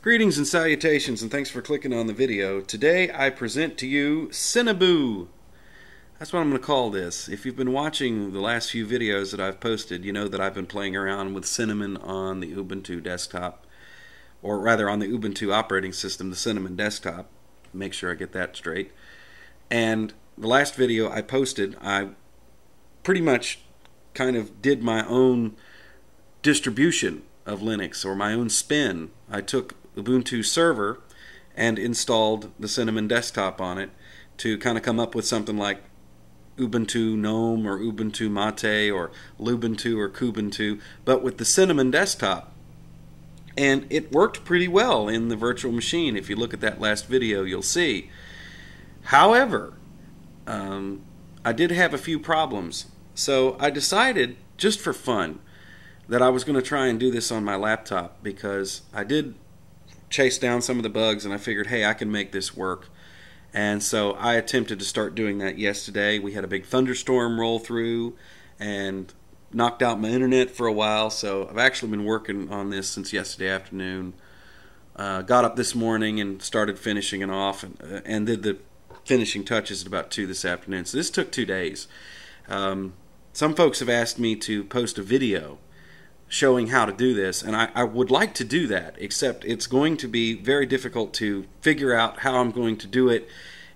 Greetings and salutations, and thanks for clicking on the video. Today I present to you CinnUbu. That's what I'm going to call this. If you've been watching the last few videos that I've posted, you know that I've been playing around with Cinnamon on the Ubuntu desktop, or rather on the Ubuntu operating system, the Cinnamon desktop. Make sure I get that straight. And the last video I posted, I pretty much kind of did my own distribution of Linux or my own spin. I took Ubuntu server and installed the Cinnamon desktop on it to kind of come up with something like Ubuntu GNOME or Ubuntu Mate or Lubuntu or Kubuntu, but with the Cinnamon desktop. And it worked pretty well in the virtual machine. If you look at that last video, you'll see. However, um, I did have a few problems. So I decided, just for fun, that I was going to try and do this on my laptop because I did chased down some of the bugs and I figured, hey, I can make this work. And so I attempted to start doing that yesterday. We had a big thunderstorm roll through and knocked out my internet for a while. So I've actually been working on this since yesterday afternoon. Uh, got up this morning and started finishing it off and, uh, and did the finishing touches at about 2 this afternoon. So this took two days. Um, some folks have asked me to post a video showing how to do this, and I, I, would like to do that, except it's going to be very difficult to figure out how I'm going to do it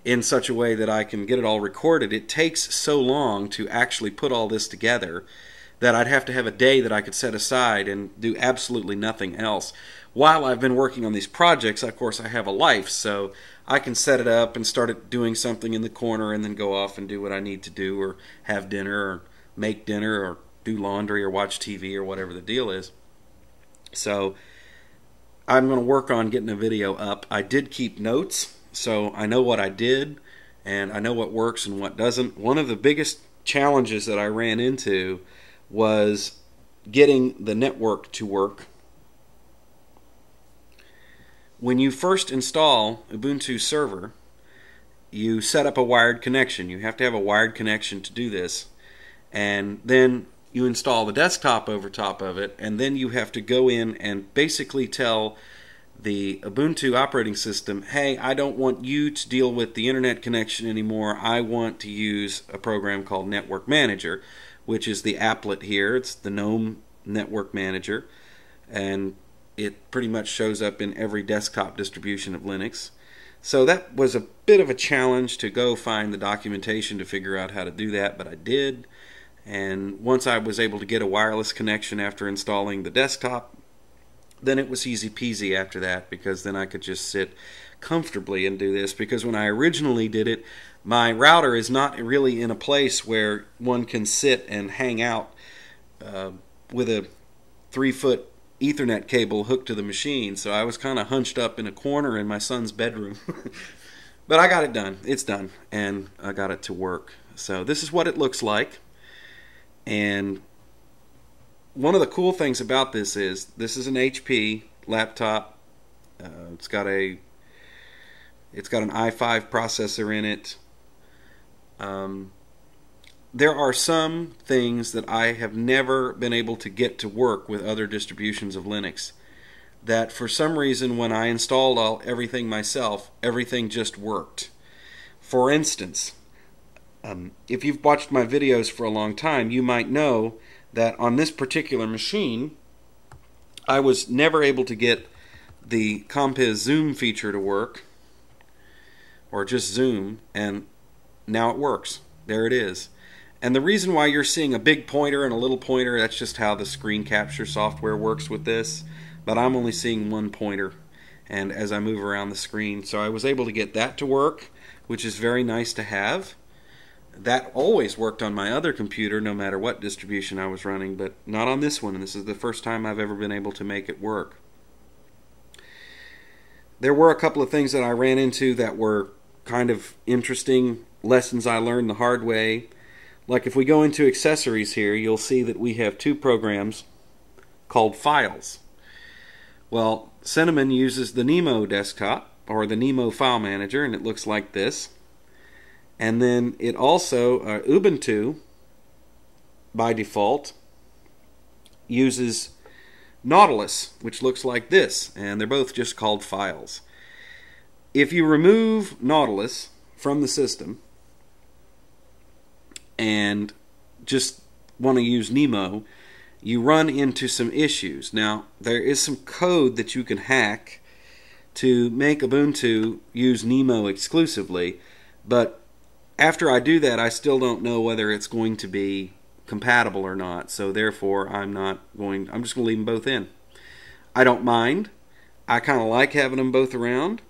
in such a way that I can get it all recorded. It takes so long to actually put all this together that I'd have to have a day that I could set aside and do absolutely nothing else. While I've been working on these projects, of course, I have a life, so I can set it up and start doing something in the corner and then go off and do what I need to do or have dinner or make dinner or do laundry or watch TV or whatever the deal is. So I'm going to work on getting a video up. I did keep notes, so I know what I did and I know what works and what doesn't. One of the biggest challenges that I ran into was getting the network to work. When you first install Ubuntu server, you set up a wired connection. You have to have a wired connection to do this. And then you install the desktop over top of it, and then you have to go in and basically tell the Ubuntu operating system, hey, I don't want you to deal with the internet connection anymore. I want to use a program called Network Manager, which is the applet here. It's the GNOME Network Manager, and it pretty much shows up in every desktop distribution of Linux. So that was a bit of a challenge to go find the documentation to figure out how to do that, but I did. And once I was able to get a wireless connection after installing the desktop, then it was easy peasy after that because then I could just sit comfortably and do this. Because when I originally did it, my router is not really in a place where one can sit and hang out uh, with a three foot Ethernet cable hooked to the machine. So I was kind of hunched up in a corner in my son's bedroom. but I got it done. It's done. And I got it to work. So this is what it looks like. And one of the cool things about this is this is an HP laptop. Uh, it's got a it's got an i5 processor in it. Um, there are some things that I have never been able to get to work with other distributions of Linux. That for some reason, when I installed all everything myself, everything just worked. For instance, um, if you've watched my videos for a long time, you might know that on this particular machine, I was never able to get the Compiz zoom feature to work, or just zoom, and now it works. There it is. And the reason why you're seeing a big pointer and a little pointer, that's just how the screen capture software works with this. But I'm only seeing one pointer and as I move around the screen. So I was able to get that to work, which is very nice to have that always worked on my other computer no matter what distribution I was running, but not on this one, and this is the first time I've ever been able to make it work. There were a couple of things that I ran into that were kind of interesting lessons I learned the hard way. Like if we go into accessories here, you'll see that we have two programs called files. Well, Cinnamon uses the Nemo desktop or the Nemo file manager, and it looks like this. And then it also, uh, Ubuntu, by default, uses Nautilus, which looks like this, and they're both just called files. If you remove Nautilus from the system and just want to use Nemo, you run into some issues. Now, there is some code that you can hack to make Ubuntu use Nemo exclusively, but after I do that, I still don't know whether it's going to be compatible or not. So therefore, I'm not going. I'm just going to leave them both in. I don't mind. I kind of like having them both around.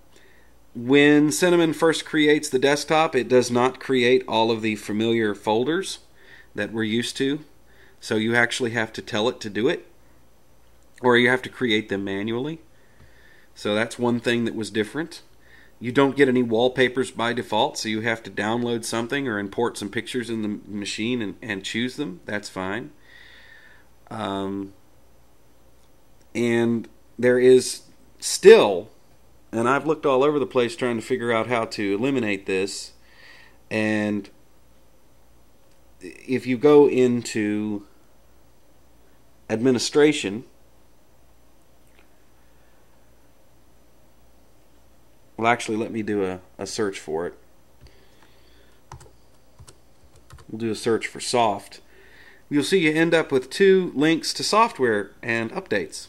When Cinnamon first creates the desktop, it does not create all of the familiar folders that we're used to. So you actually have to tell it to do it, or you have to create them manually. So that's one thing that was different. You don't get any wallpapers by default, so you have to download something or import some pictures in the machine and, and choose them. That's fine. Um, and there is still, and I've looked all over the place trying to figure out how to eliminate this. And if you go into administration, Well, actually, let me do a, a search for it. We'll do a search for soft. You'll see you end up with two links to software and updates.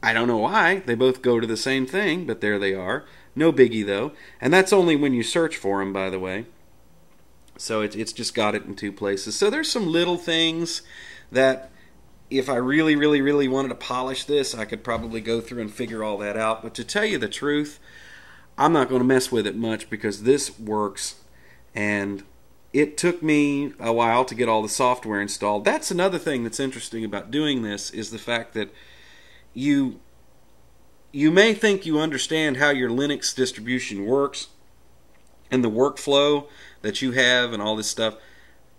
I don't know why. They both go to the same thing, but there they are. No biggie, though. And that's only when you search for them, by the way. So it, it's just got it in two places. So there's some little things that if I really, really, really wanted to polish this, I could probably go through and figure all that out. But to tell you the truth, I'm not going to mess with it much because this works and it took me a while to get all the software installed. That's another thing that's interesting about doing this is the fact that you you may think you understand how your Linux distribution works and the workflow that you have and all this stuff.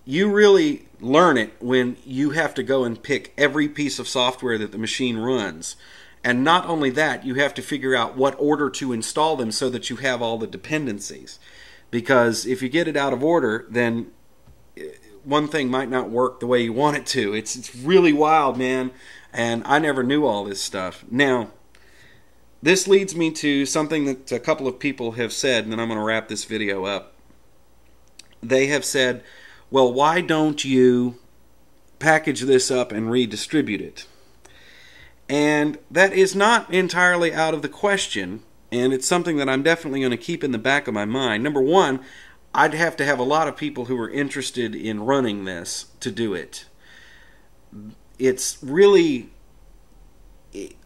You really learn it when you have to go and pick every piece of software that the machine runs. And not only that, you have to figure out what order to install them so that you have all the dependencies. Because if you get it out of order, then eh, one thing might not work the way you want it to. It's it's really wild, man. And I never knew all this stuff. Now, this leads me to something that a couple of people have said, and then I'm going to wrap this video up. They have said, well, why don't you package this up and redistribute it? And that is not entirely out of the question, and it's something that I'm definitely going to keep in the back of my mind. Number one, I'd have to have a lot of people who are interested in running this to do it. It's really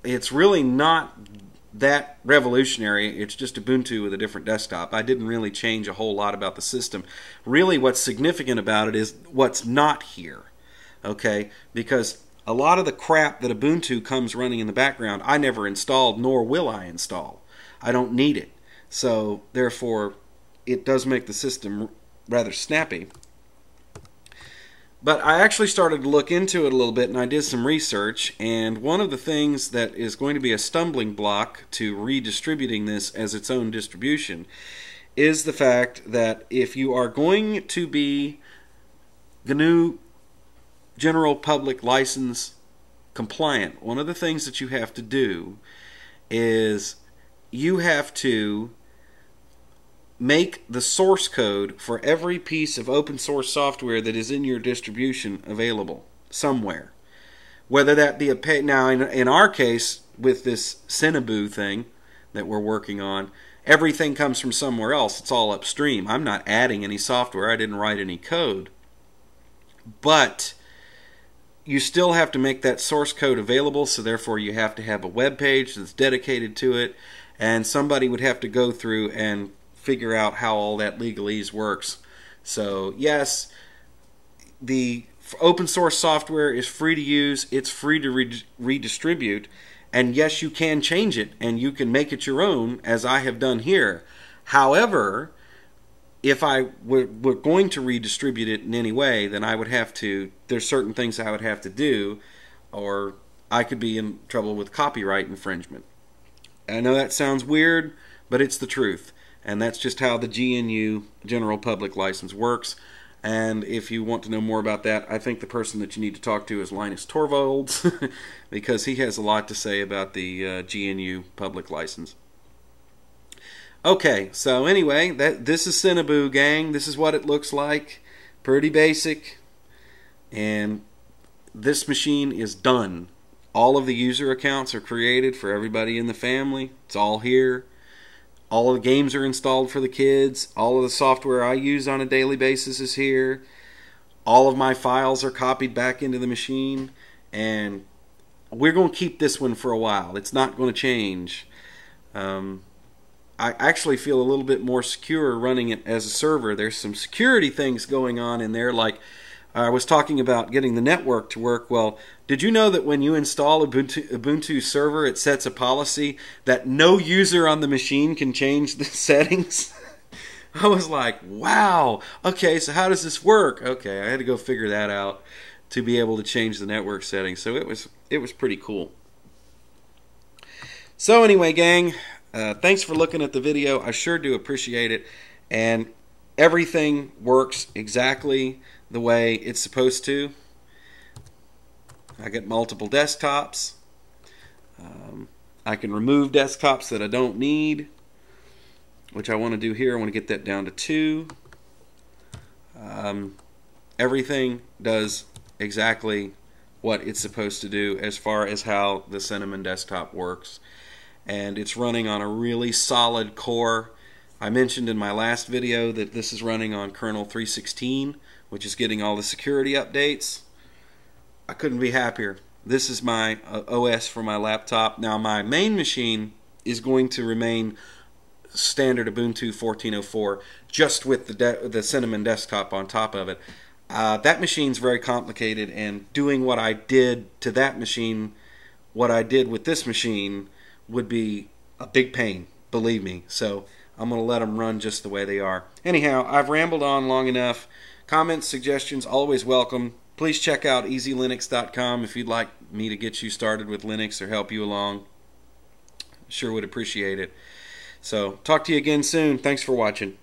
it's really not that revolutionary. It's just Ubuntu with a different desktop. I didn't really change a whole lot about the system. Really what's significant about it is what's not here. Okay? Because a lot of the crap that Ubuntu comes running in the background, I never installed, nor will I install. I don't need it. So, therefore, it does make the system rather snappy. But I actually started to look into it a little bit and I did some research. And one of the things that is going to be a stumbling block to redistributing this as its own distribution is the fact that if you are going to be GNU general public license compliant, one of the things that you have to do is you have to make the source code for every piece of open source software that is in your distribution available somewhere. Whether that be a pay now in, in our case with this CinnUbu thing that we're working on, everything comes from somewhere else. It's all upstream. I'm not adding any software. I didn't write any code. But you still have to make that source code available, so therefore you have to have a web page that's dedicated to it, and somebody would have to go through and figure out how all that legalese works. So, yes, the open source software is free to use, it's free to re- redistribute, and yes, you can change it and you can make it your own, as I have done here. However, if I were, were, going to redistribute it in any way, then I would have to. There's certain things I would have to do, or I could be in trouble with copyright infringement. I know that sounds weird, but it's the truth, and that's just how the GNU General Public License works. And if you want to know more about that, I think the person that you need to talk to is Linus Torvalds because he has a lot to say about the uh, GNU public license. Okay, so anyway, that this is CinnUbu gang. This is what it looks like. Pretty basic. And this machine is done. All of the user accounts are created for everybody in the family. It's all here. All of the games are installed for the kids. All of the software I use on a daily basis is here. All of my files are copied back into the machine. And we're going to keep this one for a while. It's not going to change. Um, I actually feel a little bit more secure running it as a server. There's some security things going on in there, like I was talking about getting the network to work. Well, did you know that when you install Ubuntu, Ubuntu server, it sets a policy that no user on the machine can change the settings? I was like, wow, okay, so how does this work? Okay, I had to go figure that out to be able to change the network settings. So it was it was pretty cool. So anyway, gang, uh, thanks for looking at the video. I sure do appreciate it. And everything works exactly the way it's supposed to. I get multiple desktops. Um, I can remove desktops that I don't need, which I want to do here. I want to get that down to two. Um, everything does exactly what it's supposed to do as far as how the Cinnamon desktop works and it's running on a really solid core. I mentioned in my last video that this is running on kernel 316, which is getting all the security updates. I couldn't be happier. This is my uh, OS for my laptop. Now my main machine is going to remain standard Ubuntu 14.04 just with the, the Cinnamon desktop on top of it. Uh, that machine's very complicated and doing what I did to that machine, what I did with this machine, would be a big pain, believe me. So I'm going to let them run just the way they are. Anyhow, I've rambled on long enough. Comments, suggestions, always welcome. Please check out ezeelinux.com if you'd like me to get you started with Linux or help you along. Sure would appreciate it. So, talk to you again soon. Thanks for watching.